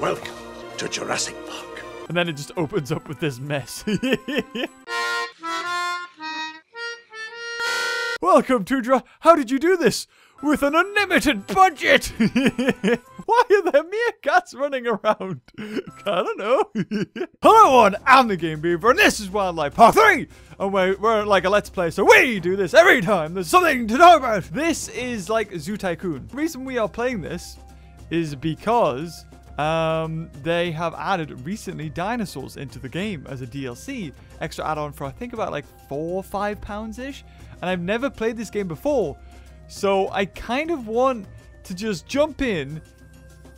Welcome to Jurassic Park. And then it just opens up with this mess. Welcome to Dra- How did you do this? With an unlimited budget! Why are there meerkats running around? I don't know. Hello everyone, I'm the Gaming Beaver, and this is Wildlife Park 3! And we're, we're like a Let's Play, so we do this every time there's something to talk about! This is like Zoo Tycoon. The reason we are playing this is because um, they have added recently dinosaurs into the game as a DLC. Extra add-on for I think about like four or five pounds-ish. And I've never played this game before. So I kind of want to just jump in,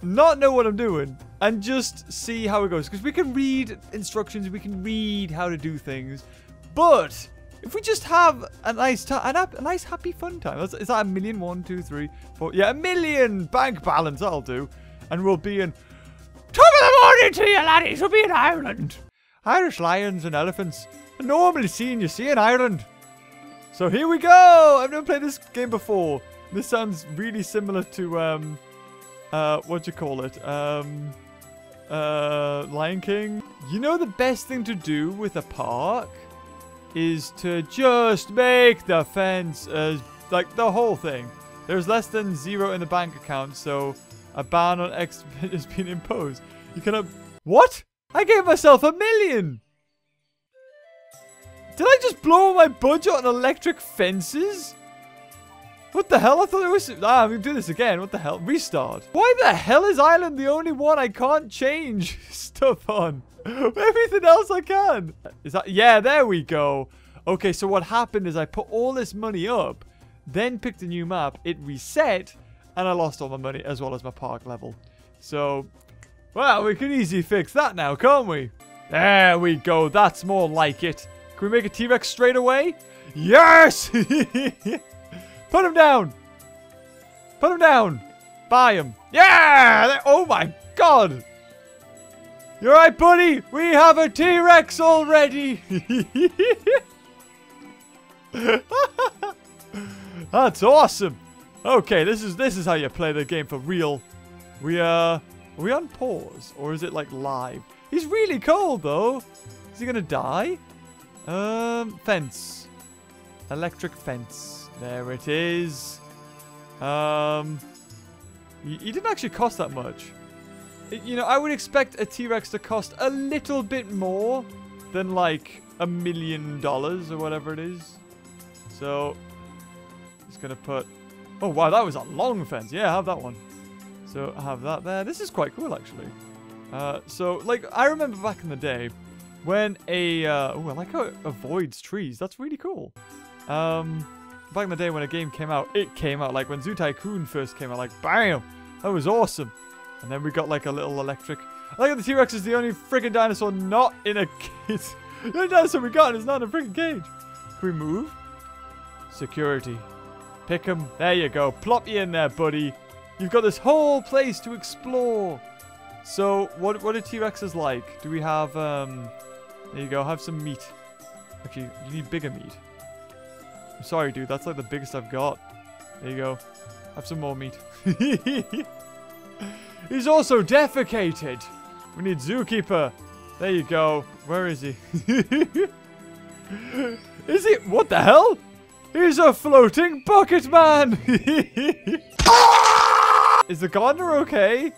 not know what I'm doing, and just see how it goes. Because we can read instructions, we can read how to do things. But if we just have a nice time, a, a nice happy fun time. Is that a million? One, two, three, four. Yeah, a million bank balance. That'll do. And we'll be in morning to you, laddies. We'll be in Ireland. Irish lions and elephants. A normally seen you see in Ireland. So here we go! I've never played this game before. This sounds really similar to, um, uh, what do you call it? Um, uh, Lion King? You know the best thing to do with a park? Is to just make the fence as, like, the whole thing. There's less than zero in the bank account, so a ban on X has been imposed. You cannot... What? I gave myself a million! Did I just blow my budget on electric fences? What the hell? I thought it was... Ah, to do this again. What the hell? Restart. Why the hell is Ireland the only one I can't change stuff on? Everything else I can. Is that... Yeah, there we go. Okay, so what happened is I put all this money up, then picked a new map. It reset, and I lost all my money as well as my park level. So, well, we can easily fix that now, can't we? There we go. That's more like it. Can we make a T-Rex straight away? Yes! Put him down! Put him down! Buy him. Yeah! Oh my god! You're right, buddy? We have a T-Rex already! That's awesome! Okay, this is this is how you play the game for real. We uh are we on pause? Or is it like live? He's really cold though. Is he gonna die? Um, fence. Electric fence. There it is. Um, he, didn't actually cost that much. You know, I would expect a T-Rex to cost a little bit more than like a million dollars or whatever it is. So, just gonna put... Oh, wow, that was a long fence. Yeah, have that one. So, I have that there. This is quite cool, actually. Uh, so, like, I remember back in the day, when a, uh, oh, I like how it avoids trees. That's really cool. Um, back in the day when a game came out, it came out, like when Zoo Tycoon first came out, like, bam! That was awesome. And then we got, like, a little electric. I like the T-Rex is the only freaking dinosaur not in a cage. the dinosaur we got is not in a freaking cage. Can we move? Security. Pick him. There you go. Plop you in there, buddy. You've got this whole place to explore. So, what what are T-Rexes like? Do we have, um... There you go. Have some meat. Actually, you need bigger meat. I'm sorry, dude. That's like the biggest I've got. There you go. Have some more meat. He's also defecated. We need zookeeper. There you go. Where is he? is he? What the hell? He's a floating bucket man. is the gardener okay?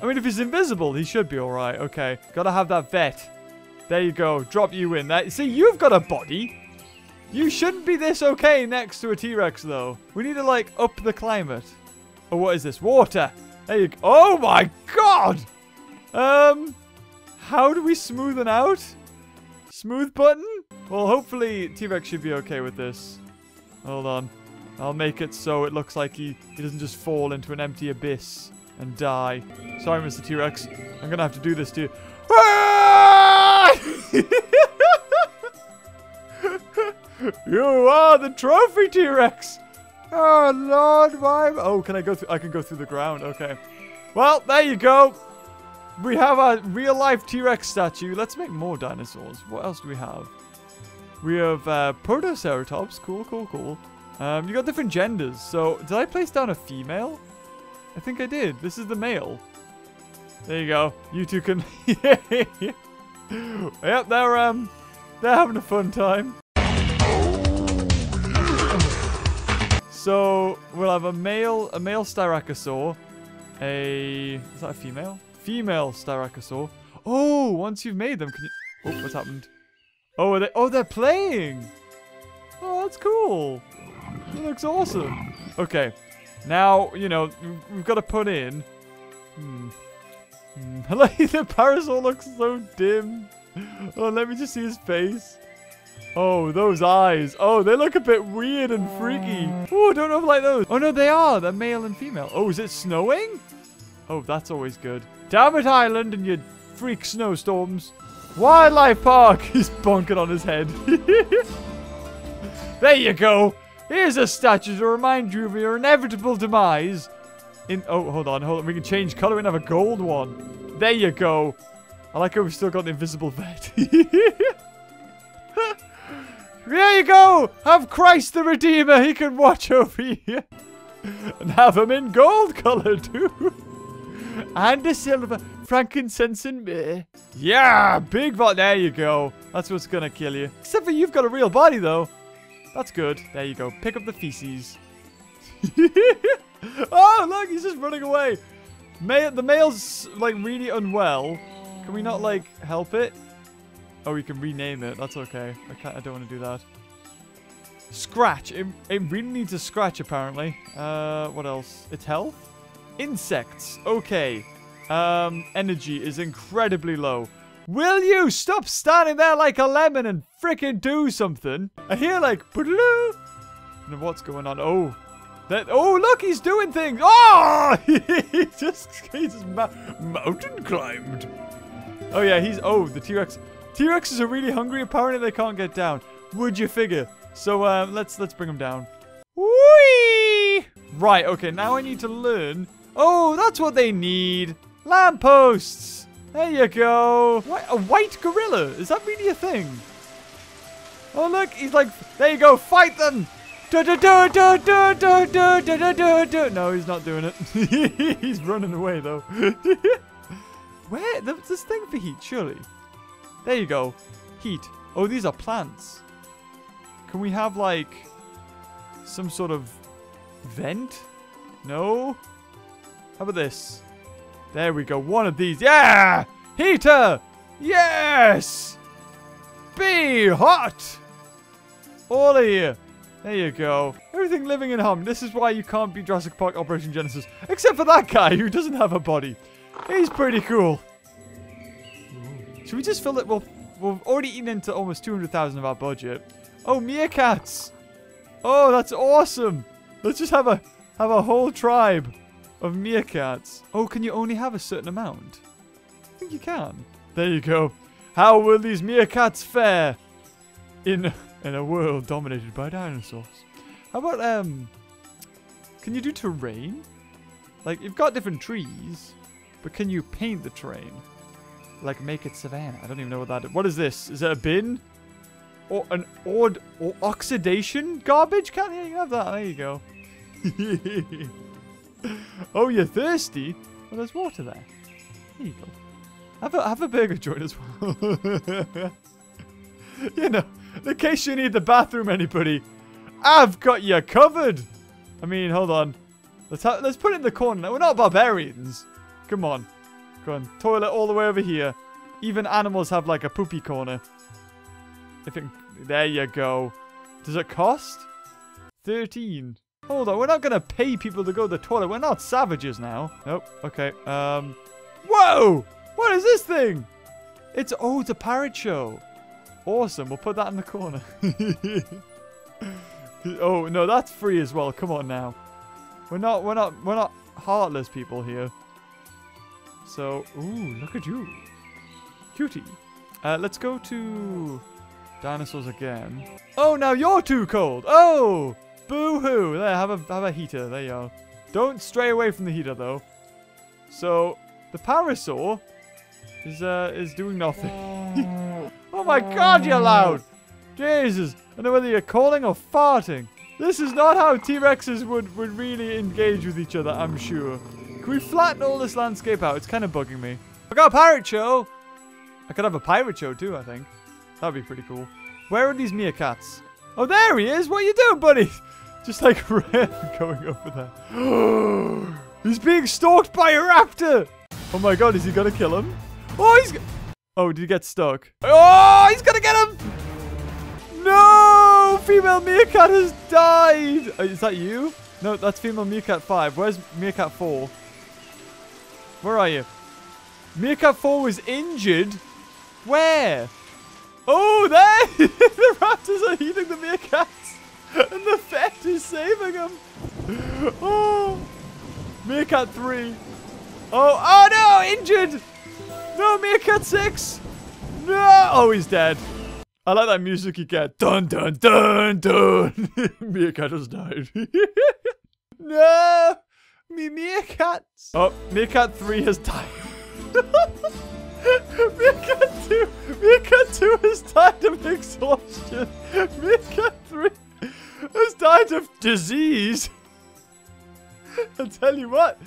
I mean, if he's invisible, he should be alright. Okay. Gotta have that vet. There you go. Drop you in there. See, you've got a body. You shouldn't be this okay next to a T-Rex, though. We need to, like, up the climate. Oh, what is this? Water. There you go. Oh, my God. Um, how do we smoothen out? Smooth button? Well, hopefully T-Rex should be okay with this. Hold on. I'll make it so it looks like he, he doesn't just fall into an empty abyss and die. Sorry, Mr. T-Rex. I'm going to have to do this to you. you are the trophy T-Rex. Oh, Lord, why? Oh, can I go through? I can go through the ground. Okay. Well, there you go. We have a real-life T-Rex statue. Let's make more dinosaurs. What else do we have? We have uh, Protoceratops. Cool, cool, cool. Um, you got different genders. So, did I place down a female? I think I did. This is the male. There you go. You two can. yep, they're um, they're having a fun time. So we'll have a male, a male Styracosaur, a is that a female? Female Styracosaur. Oh, once you've made them, can you? Oh, what's happened? Oh, they? Oh, they're playing. Oh, that's cool. Looks awesome. Okay, now you know we've got to put in. Hmm. hmm. The parasaur looks so dim. Oh, let me just see his face. Oh, those eyes. Oh, they look a bit weird and freaky. Oh, I don't know if I like those. Oh, no, they are. They're male and female. Oh, is it snowing? Oh, that's always good. Damn it, Ireland, and your freak snowstorms. Wildlife Park. He's bonking on his head. there you go. Here's a statue to remind you of your inevitable demise. In Oh, hold on, hold on. We can change color and have a gold one. There you go. I like how we've still got the invisible vet. There you go! Have Christ the Redeemer. He can watch over you. And have him in gold color too. And a silver. Frankincense and myrrh. Yeah, big bot. There you go. That's what's gonna kill you. Except for you've got a real body though. That's good. There you go. Pick up the feces. oh, look, he's just running away. May the male's like really unwell. Can we not like help it? Oh, we can rename it. That's okay. I can't. I don't want to do that. Scratch. It, it really needs a scratch, apparently. Uh, what else? Its health? Insects. Okay. Um, energy is incredibly low. Will you stop standing there like a lemon and freaking do something? I hear like, and what's going on? Oh, that. Oh, look, he's doing things. Oh, he just he just mountain climbed. Oh yeah, he's. Oh, the T-Rex. T-Rexes are really hungry. Apparently, they can't get down. Would you figure? So um, let's let's bring them down. Whee! Right. Okay. Now I need to learn. Oh, that's what they need. Lampposts. There you go. What, a white gorilla? Is that really a thing? Oh, look. He's like, there you go. Fight them. No, he's not doing it. he's running away, though. Where? There's this thing for heat, surely. There you go. Heat. Oh, these are plants. Can we have, like, some sort of vent? No? How about this? There we go. One of these. Yeah! Heater! Yes! Be hot! All of you. There you go. Everything living in hum. This is why you can't be Jurassic Park Operation Genesis. Except for that guy who doesn't have a body. He's pretty cool. Should we just fill it? Well, we've already eaten into almost 200,000 of our budget. Oh, meerkats. Oh, that's awesome. Let's just have a have a whole tribe of meerkats. Oh, can you only have a certain amount? I think you can. There you go. How will these meerkats fare in in a world dominated by dinosaurs? How about um? Can you do terrain? Like you've got different trees, but can you paint the terrain? Like make it savannah. I don't even know what that is. What is this? Is it a bin? Or an odd or oxidation garbage can? Yeah, you have that. There you go. oh, you're thirsty? Well, there's water there. There you go. Have a, have a burger joint as well. you know, in case you need the bathroom, anybody, I've got you covered. I mean, hold on. Let's let's put it in the corner. We're not barbarians. Come on. Go on. Toilet all the way over here. Even animals have like a poopy corner. If it, there you go. Does it cost? 13. Hold on, we're not going to pay people to go to the toilet. We're not savages now. Nope. Okay. Um. Whoa! What is this thing? It's, oh, it's a parrot show. Awesome. We'll put that in the corner. oh, no, that's free as well. Come on now. We're not, we're not, we're not heartless people here. So, ooh, look at you. Cutie. Uh, let's go to dinosaurs again. Oh, now you're too cold. Oh, boo-hoo. There, have a, have a heater. There you are. Don't stray away from the heater, though. So, the parasaur is, uh, is doing nothing. oh my god, you're loud. Jesus. I know whether you're calling or farting. This is not how T-Rexes would, would really engage with each other, I'm sure. Can we flatten all this landscape out? It's kind of bugging me. I got a pirate show. I could have a pirate show too, I think. That'd be pretty cool. Where are these meerkats? Oh, there he is. What are you doing, buddy? Just like Red going over there. he's being stalked by a raptor. Oh my god, is he gonna kill him? Oh, he's... Oh, did he get stuck? Oh, he's gonna get him! No! Female meerkat has died! Uh, is that you? No, that's female meerkat 5. Where's meerkat 4? Where are you? Meerkat 4 was injured? Where? Oh, there! the raptors are eating the meerkats! And the vet is saving him. Oh! Meerkat 3. Oh, oh no! Injured! No, Meerkat 6! No! Oh, he's dead. I like that music you get. Dun, dun, dun, dun! Meerkat has died. no! Me Meerkats! Oh, Meerkat 3 has died. Meerkat 2! Meerkat 2 has died of exhaustion. Meerkat 3 has of disease. I tell you what,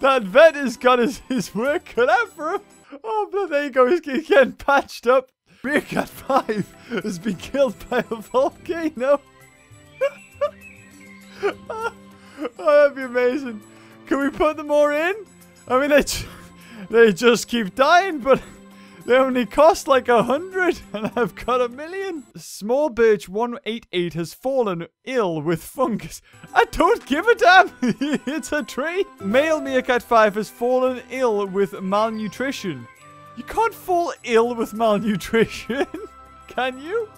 that vet has got his, his work cut out for him. Oh, but there you go. He's getting patched up. Meerkat 5 has been killed by a volcano. oh, that'd be amazing. Can we put them more in? I mean, they, they just keep dying, but they only cost like a hundred, and I've got a million. Small Birch 188 has fallen ill with fungus. I don't give a damn. it's a tree. Male Meerkat 5 has fallen ill with malnutrition. You can't fall ill with malnutrition, can you?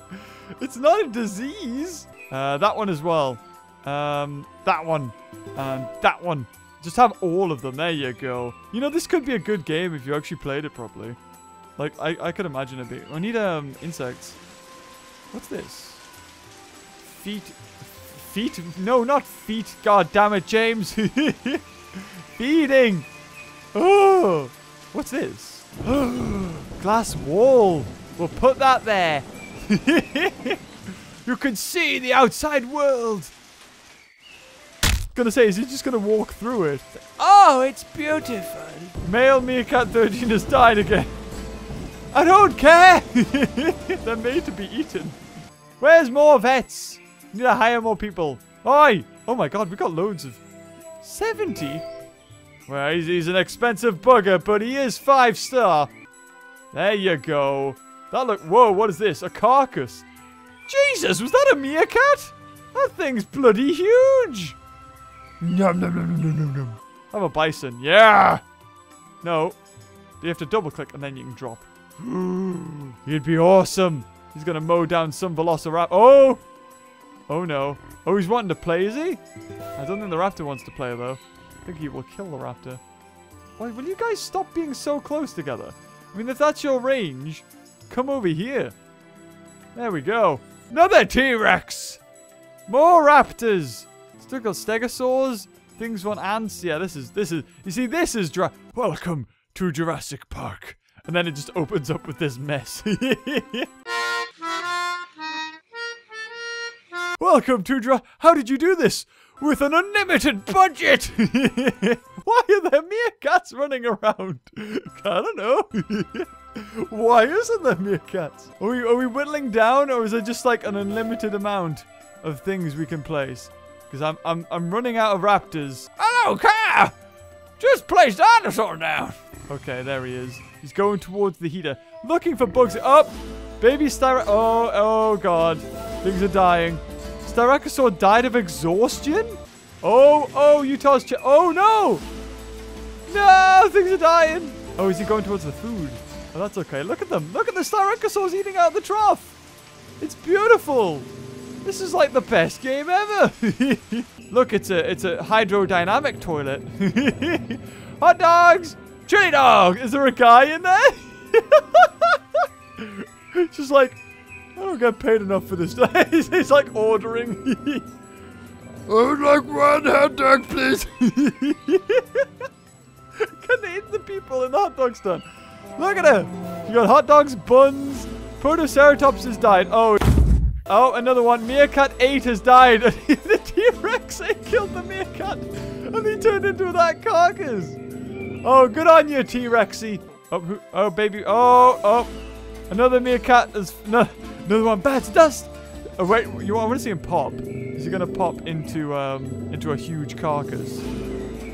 It's not a disease. Uh, that one as well. Um, that one. And that one. Just have all of them. There you go. You know, this could be a good game if you actually played it properly. Like, I, I could imagine it being... I need, um, insects. What's this? Feet. Feet? No, not feet. God damn it, James. Feeding. Oh. What's this? Glass wall. We'll put that there. you can see the outside world. Gonna say, is he just gonna walk through it? Oh, it's beautiful. Male Meerkat 13 has died again. I don't care. They're made to be eaten. Where's more vets? We need to hire more people. Oi! Oh my god, we got loads of... 70? Well, he's, he's an expensive bugger, but he is five star. There you go. That look... Whoa, what is this? A carcass. Jesus, was that a meerkat? That thing's bloody huge. Nom, nom, nom, nom, nom, nom. I'm a bison. Yeah. No. You have to double click and then you can drop. Hmm, You'd be awesome. He's going to mow down some velociraptor. Oh! Oh no. Oh, he's wanting to play, is he? I don't think the raptor wants to play, though. I think he will kill the raptor. Why, will you guys stop being so close together? I mean, if that's your range, come over here. There we go. Another T-Rex! More raptors! Still got stegosaurs. Things want ants. Yeah, this is, this is, you see, this is, dra welcome to Jurassic Park. And then it just opens up with this mess. welcome to Dra- How did you do this? With an unlimited budget! Why are there meerkats running around? I don't know. Why isn't there meerkats? Are we, are we whittling down or is it just like an unlimited amount of things we can place? Because I'm, I'm, I'm running out of raptors. Hello, car! Just place dinosaur down. Okay, there he is. He's going towards the heater. Looking for bugs. Up! Oh, baby Styra... Oh, oh, God. Things are dying. Styracosaur died of exhaustion? Oh, oh, Utah's... Ch oh, no! No! Things are dying! Oh, is he going towards the food? Oh, that's okay. Look at them. Look at the Styracosaurs eating out of the trough. It's beautiful. This is like the best game ever. Look, it's a it's a hydrodynamic toilet. Hot dogs! Chili dog! Is there a guy in there? Just like, I don't get paid enough for this. he's, like ordering. I would like one hot dog, please. Can they eat the people in the hot dog stand? Look at it. You got hot dogs, buns. Protoceratops has died. Oh. Oh, another one. Meerkat 8 has died. the T-Rex killed the meerkat. And he turned into that carcass. Oh, good on you, T-Rexy. Oh, oh, baby. Oh, oh. Another meerkat. There's no, another one. Bad to dust. Oh, wait. You, I want to see him pop. Is he going to pop into um into a huge carcass?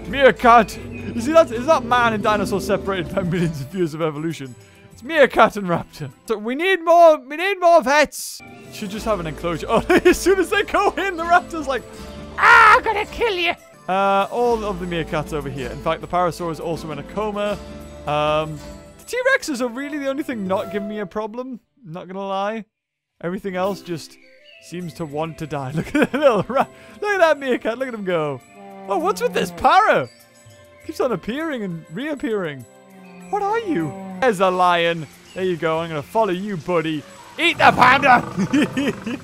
Meerkat. You see, that is that man and dinosaur separated by millions of years of evolution. It's meerkat and raptor. So we need more. We need more vets. Should just have an enclosure. Oh, as soon as they go in, the raptor's like, ah, I'm gonna kill you. Uh, all of the meerkats over here. In fact, the parasaur is also in a coma. Um, the T-Rexes are really the only thing not giving me a problem. I'm Not gonna lie. Everything else just seems to want to die. Look at that little rat. Look at that meerkat. Look at him go. Oh, what's with this para? Keeps on appearing and reappearing. What are you? There's a lion. There you go. I'm gonna follow you, buddy. Eat the panda.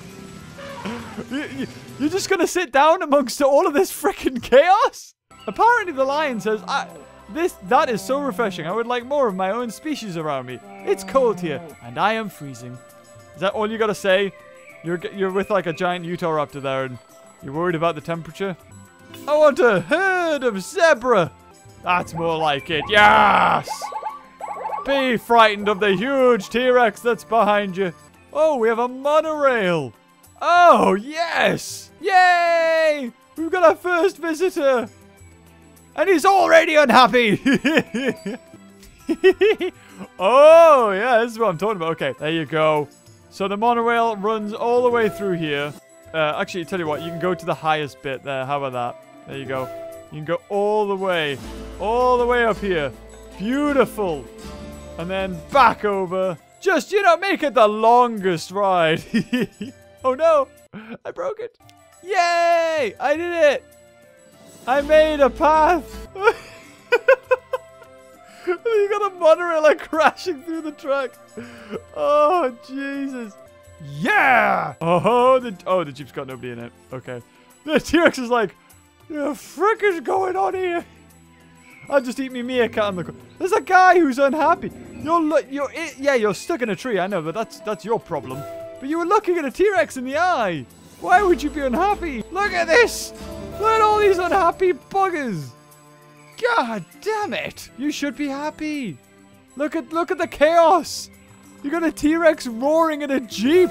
you, are just gonna sit down amongst all of this freaking chaos? Apparently, the lion says, I, "This that is so refreshing. I would like more of my own species around me. It's cold here, and I am freezing." Is that all you gotta say? You're you're with like a giant Utahraptor there, and you're worried about the temperature. I want a herd of zebra. That's more like it. Yes. Be frightened of the huge T-Rex that's behind you. Oh, we have a monorail. Oh, yes! Yay! We've got our first visitor! And he's already unhappy! oh, yeah, this is what I'm talking about. Okay, there you go. So the monorail runs all the way through here. Uh, actually, tell you what, you can go to the highest bit there. How about that? There you go. You can go all the way, all the way up here. Beautiful. And then back over. Just, you know, make it the longest ride. Oh no! I broke it. Yay! I did it! I made a path! you got a monorail like crashing through the track. Oh, Jesus. Yeah! Oh, the, oh, the Jeep's got nobody in it. Okay. The T-Rex is like, the frick is going on here? I'll just eat me meerkat on the There's a guy who's unhappy. You're, look, you're, yeah, you're stuck in a tree. I know, but that's, that's your problem. But you were looking at a T-Rex in the eye. Why would you be unhappy? Look at this. Look at all these unhappy buggers. God damn it. You should be happy. Look at look at the chaos. You got a T-Rex roaring in a Jeep.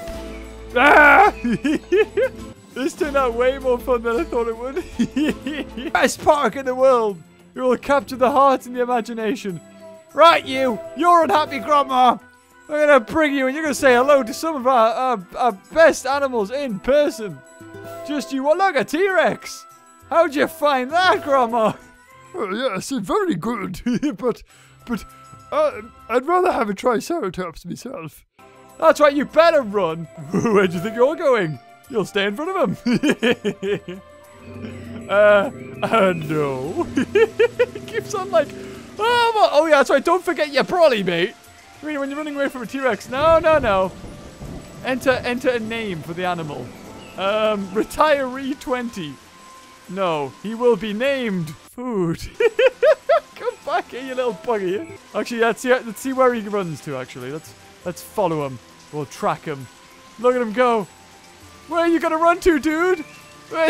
Ah! this turned out way more fun than I thought it would. Best park in the world. It will capture the heart and the imagination. Right, you. You're unhappy, Grandma. We're going to bring you and you're going to say hello to some of our, our, our best animals in person. Just you. Well, look, a T-Rex. How'd you find that, Grandma? Oh, yes, very good. but, but, uh, I'd rather have a Triceratops myself. That's right, you better run. Where do you think you're going? You'll stay in front of him. uh, uh, no. keeps on like, oh, oh yeah, that's right. Don't forget your brolly, mate. I mean, when you're running away from a T-Rex, no, no, no. Enter, enter a name for the animal. Um, retiree 20. No, he will be named food. Come back here, you little buggy. Actually, let's see, let's see where he runs to, actually. Let's, let's follow him. We'll track him. Look at him go. Where are you going to run to, dude?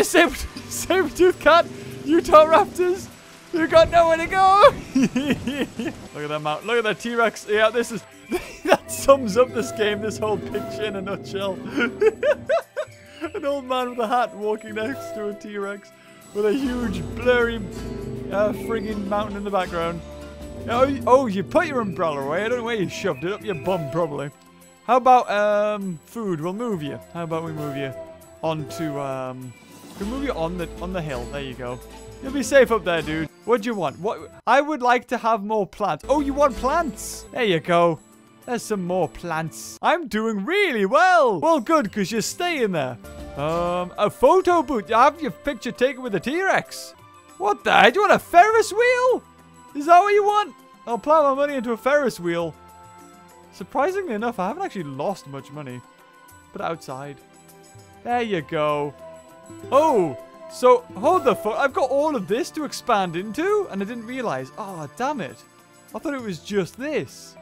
Saber, Saber-tooth cat? Utahraptors? You got nowhere to go. Look at that mount. Look at that T-Rex. Yeah, this is that sums up this game. This whole picture in a nutshell. An old man with a hat walking next to a T-Rex with a huge blurry uh, frigging mountain in the background. Oh, oh, you put your umbrella away. I don't know where you shoved it up your bum, probably. How about um, food? We'll move you. How about we move you onto um, we move you on the on the hill. There you go. You'll be safe up there, dude. What do you want? What? I would like to have more plants. Oh, you want plants? There you go. There's some more plants. I'm doing really well. Well, good, because you're staying there. Um, a photo booth. Have your picture taken with a T-Rex. What the? Do you want a Ferris wheel? Is that what you want? I'll plow my money into a Ferris wheel. Surprisingly enough, I haven't actually lost much money. But outside. There you go. Oh, so, hold the fuck. I've got all of this to expand into, and I didn't realize. Oh, damn it. I thought it was just this.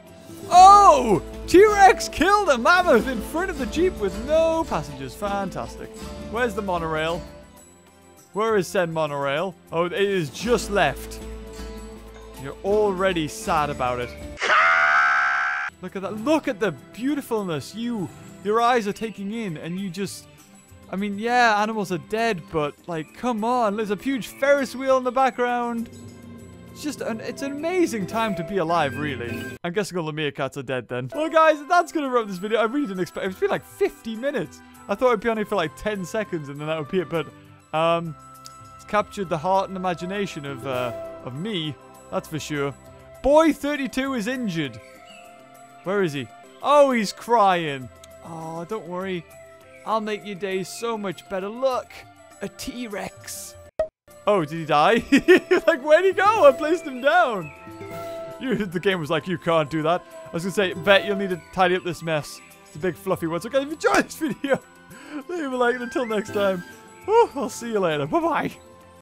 Oh! T-Rex killed a mammoth in front of the Jeep with no passengers. Fantastic. Where's the monorail? Where is said monorail? Oh, it is just left. You're already sad about it. Look at that. Look at the beautifulness you, your eyes are taking in, and you just. I mean, yeah, animals are dead, but like, come on. There's a huge Ferris wheel in the background. It's just an, it's an amazing time to be alive, really. I'm guessing all the meerkats are dead then. Well, guys, that's going to wrap this video. I really didn't expect It's been like 50 minutes. I thought it'd be only for like 10 seconds and then that would be it. But um, it's captured the heart and imagination of, uh, of me. That's for sure. Boy 32 is injured. Where is he? Oh, he's crying. Oh, don't worry. I'll make your days so much better. Look, a T-Rex. Oh, did he die? like, where'd he go? I placed him down. You, the game was like, you can't do that. I was going to say, bet you'll need to tidy up this mess. It's a big fluffy one. So guys, if you enjoyed this video, leave a like. And until next time, I'll see you later. Bye-bye.